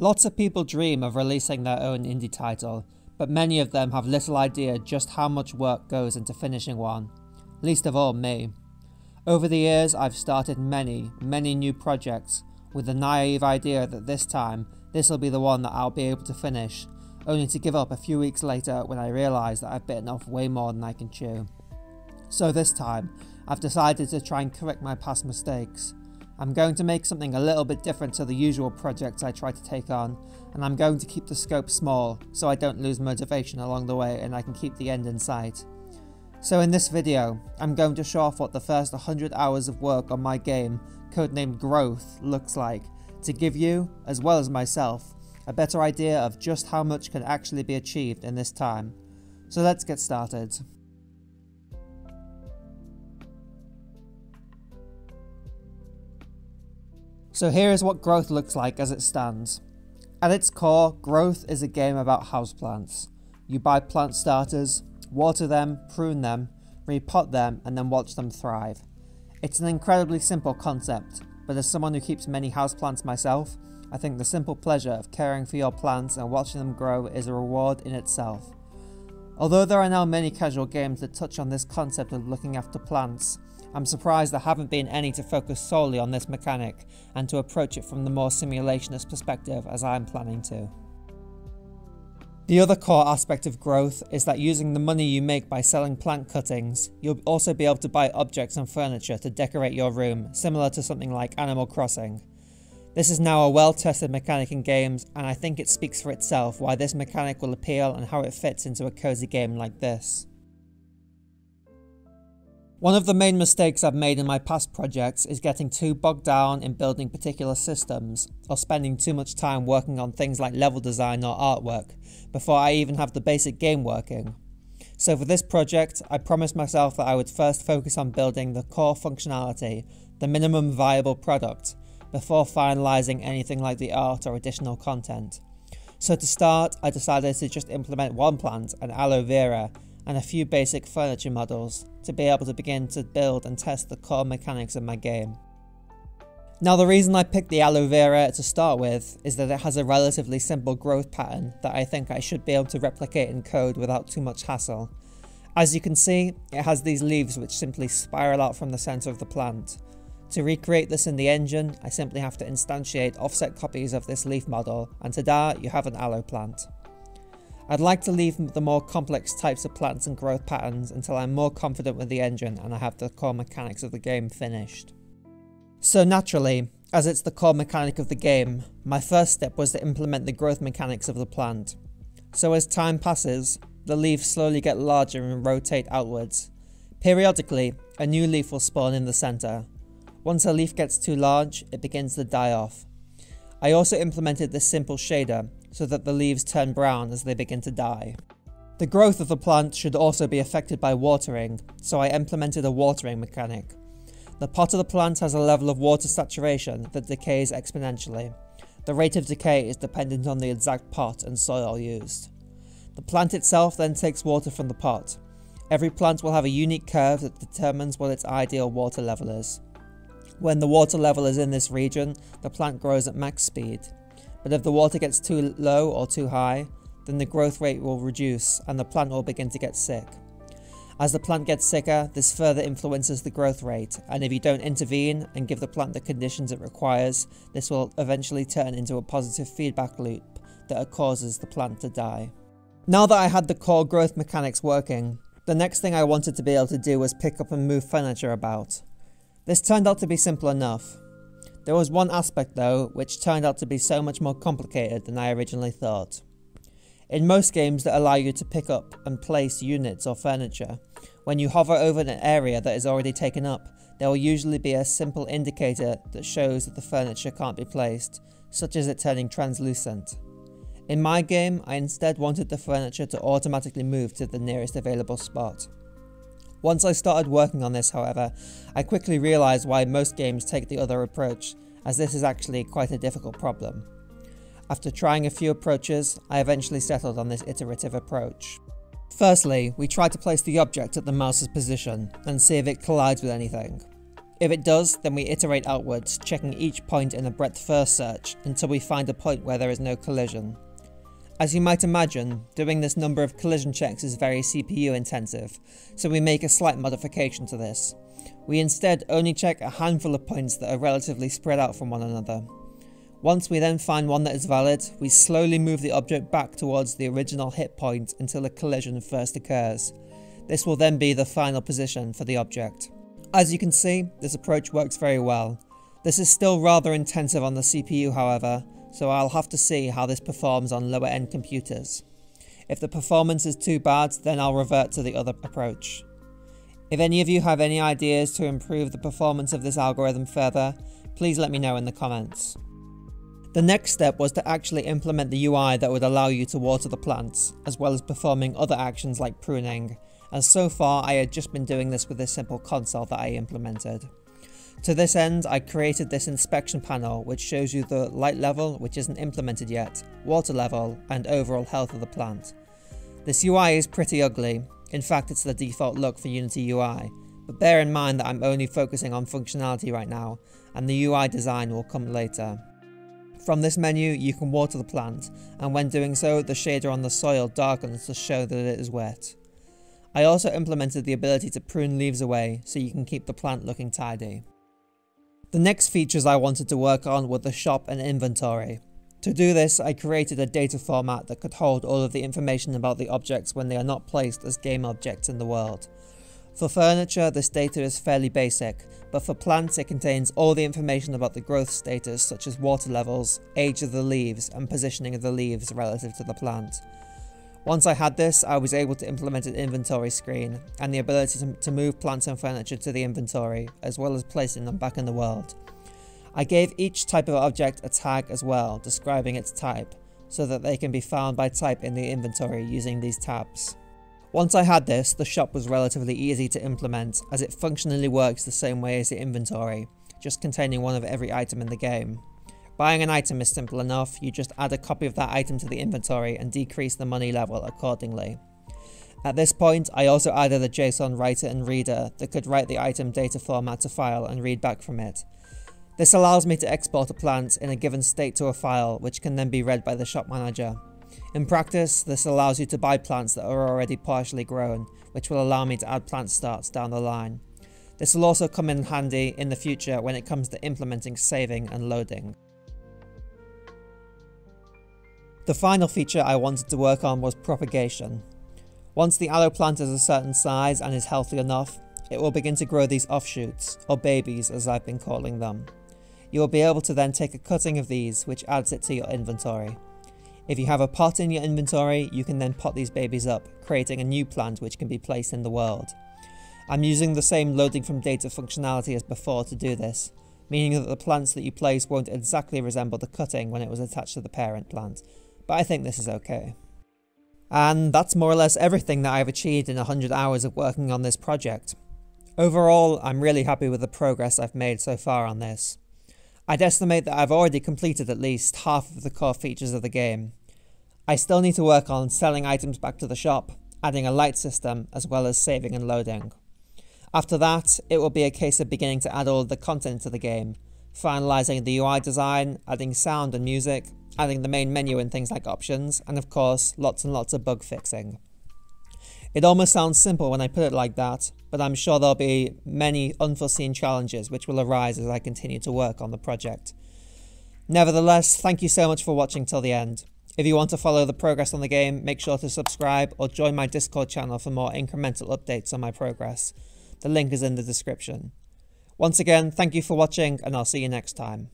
Lots of people dream of releasing their own indie title, but many of them have little idea just how much work goes into finishing one, least of all me. Over the years, I've started many, many new projects with the naive idea that this time, this will be the one that I'll be able to finish, only to give up a few weeks later when I realise that I've bitten off way more than I can chew. So this time, I've decided to try and correct my past mistakes. I'm going to make something a little bit different to the usual projects I try to take on, and I'm going to keep the scope small so I don't lose motivation along the way and I can keep the end in sight. So in this video, I'm going to show off what the first 100 hours of work on my game, codenamed Growth, looks like, to give you, as well as myself, a better idea of just how much can actually be achieved in this time. So let's get started. So here is what growth looks like as it stands. At its core, growth is a game about houseplants. You buy plant starters, water them, prune them, repot them, and then watch them thrive. It's an incredibly simple concept, but as someone who keeps many houseplants myself, I think the simple pleasure of caring for your plants and watching them grow is a reward in itself. Although there are now many casual games that touch on this concept of looking after plants, I'm surprised there haven't been any to focus solely on this mechanic and to approach it from the more simulationist perspective as I'm planning to. The other core aspect of growth is that using the money you make by selling plant cuttings, you'll also be able to buy objects and furniture to decorate your room, similar to something like Animal Crossing. This is now a well tested mechanic in games, and I think it speaks for itself why this mechanic will appeal and how it fits into a cozy game like this. One of the main mistakes I've made in my past projects is getting too bogged down in building particular systems, or spending too much time working on things like level design or artwork, before I even have the basic game working. So for this project, I promised myself that I would first focus on building the core functionality, the minimum viable product, before finalising anything like the art or additional content. So to start, I decided to just implement one plant, an aloe vera, and a few basic furniture models to be able to begin to build and test the core mechanics of my game. Now the reason I picked the aloe vera to start with is that it has a relatively simple growth pattern that I think I should be able to replicate in code without too much hassle. As you can see, it has these leaves which simply spiral out from the centre of the plant. To recreate this in the engine, I simply have to instantiate offset copies of this leaf model, and ta-da, you have an aloe plant. I'd like to leave the more complex types of plants and growth patterns until I'm more confident with the engine and I have the core mechanics of the game finished. So naturally, as it's the core mechanic of the game, my first step was to implement the growth mechanics of the plant. So as time passes, the leaves slowly get larger and rotate outwards. Periodically, a new leaf will spawn in the centre. Once a leaf gets too large, it begins to die off. I also implemented this simple shader, so that the leaves turn brown as they begin to die. The growth of the plant should also be affected by watering, so I implemented a watering mechanic. The pot of the plant has a level of water saturation that decays exponentially. The rate of decay is dependent on the exact pot and soil used. The plant itself then takes water from the pot. Every plant will have a unique curve that determines what its ideal water level is. When the water level is in this region, the plant grows at max speed. But if the water gets too low or too high, then the growth rate will reduce and the plant will begin to get sick. As the plant gets sicker, this further influences the growth rate, and if you don't intervene and give the plant the conditions it requires, this will eventually turn into a positive feedback loop that causes the plant to die. Now that I had the core growth mechanics working, the next thing I wanted to be able to do was pick up and move furniture about. This turned out to be simple enough, there was one aspect though, which turned out to be so much more complicated than I originally thought. In most games that allow you to pick up and place units or furniture, when you hover over an area that is already taken up, there will usually be a simple indicator that shows that the furniture can't be placed, such as it turning translucent. In my game, I instead wanted the furniture to automatically move to the nearest available spot. Once I started working on this, however, I quickly realised why most games take the other approach, as this is actually quite a difficult problem. After trying a few approaches, I eventually settled on this iterative approach. Firstly, we try to place the object at the mouse's position and see if it collides with anything. If it does, then we iterate outwards, checking each point in a breadth first search until we find a point where there is no collision. As you might imagine, doing this number of collision checks is very CPU intensive, so we make a slight modification to this. We instead only check a handful of points that are relatively spread out from one another. Once we then find one that is valid, we slowly move the object back towards the original hit point until a collision first occurs. This will then be the final position for the object. As you can see, this approach works very well. This is still rather intensive on the CPU however, so I'll have to see how this performs on lower end computers. If the performance is too bad, then I'll revert to the other approach. If any of you have any ideas to improve the performance of this algorithm further, please let me know in the comments. The next step was to actually implement the UI that would allow you to water the plants, as well as performing other actions like pruning, and so far I had just been doing this with this simple console that I implemented. To this end, I created this inspection panel which shows you the light level, which isn't implemented yet, water level, and overall health of the plant. This UI is pretty ugly, in fact it's the default look for Unity UI, but bear in mind that I'm only focusing on functionality right now, and the UI design will come later. From this menu you can water the plant, and when doing so the shader on the soil darkens to show that it is wet. I also implemented the ability to prune leaves away so you can keep the plant looking tidy. The next features I wanted to work on were the shop and inventory. To do this, I created a data format that could hold all of the information about the objects when they are not placed as game objects in the world. For furniture, this data is fairly basic, but for plants it contains all the information about the growth status such as water levels, age of the leaves, and positioning of the leaves relative to the plant. Once I had this, I was able to implement an inventory screen, and the ability to, to move plants and furniture to the inventory, as well as placing them back in the world. I gave each type of object a tag as well, describing its type, so that they can be found by type in the inventory using these tabs. Once I had this, the shop was relatively easy to implement, as it functionally works the same way as the inventory, just containing one of every item in the game. Buying an item is simple enough, you just add a copy of that item to the inventory and decrease the money level accordingly. At this point, I also added a JSON writer and reader that could write the item data format to file and read back from it, this allows me to export a plant in a given state to a file, which can then be read by the shop manager. In practice, this allows you to buy plants that are already partially grown, which will allow me to add plant starts down the line. This will also come in handy in the future when it comes to implementing saving and loading. The final feature I wanted to work on was propagation. Once the aloe plant is a certain size and is healthy enough, it will begin to grow these offshoots, or babies as I've been calling them. You will be able to then take a cutting of these, which adds it to your inventory. If you have a pot in your inventory, you can then pot these babies up, creating a new plant which can be placed in the world. I'm using the same loading from data functionality as before to do this, meaning that the plants that you place won't exactly resemble the cutting when it was attached to the parent plant, but I think this is okay. And that's more or less everything that I've achieved in 100 hours of working on this project. Overall, I'm really happy with the progress I've made so far on this. I'd estimate that I've already completed at least half of the core features of the game. I still need to work on selling items back to the shop, adding a light system, as well as saving and loading. After that, it will be a case of beginning to add all the content to the game, finalising the UI design, adding sound and music, adding the main menu and things like options, and of course, lots and lots of bug fixing. It almost sounds simple when I put it like that, but I'm sure there'll be many unforeseen challenges which will arise as I continue to work on the project. Nevertheless, thank you so much for watching till the end. If you want to follow the progress on the game, make sure to subscribe or join my Discord channel for more incremental updates on my progress. The link is in the description. Once again, thank you for watching and I'll see you next time.